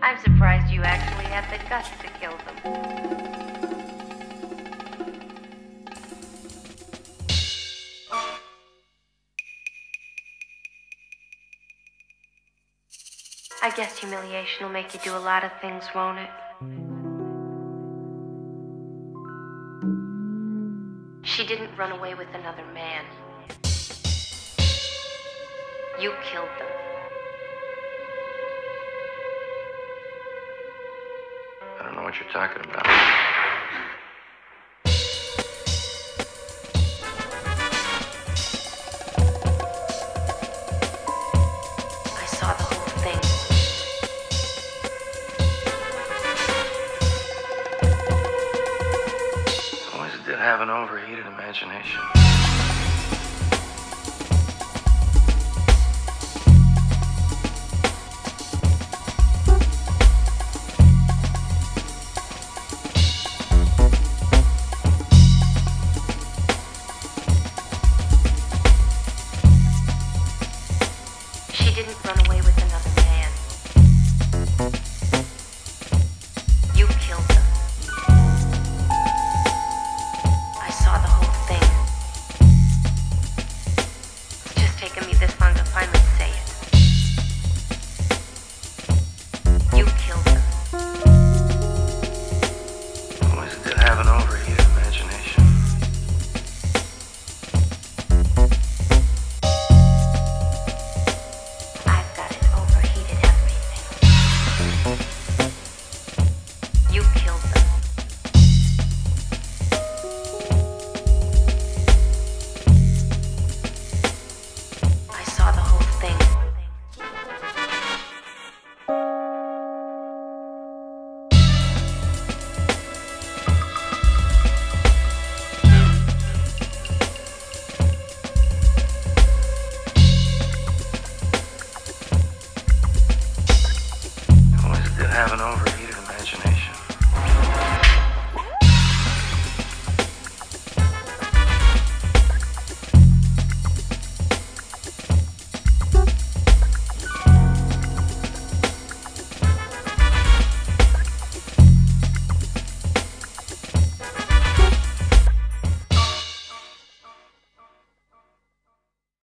I'm surprised you actually had the guts to kill them. I guess humiliation will make you do a lot of things, won't it? She didn't run away with another man. You killed them. What you're talking about. I saw the whole thing. Always did have an overheated imagination.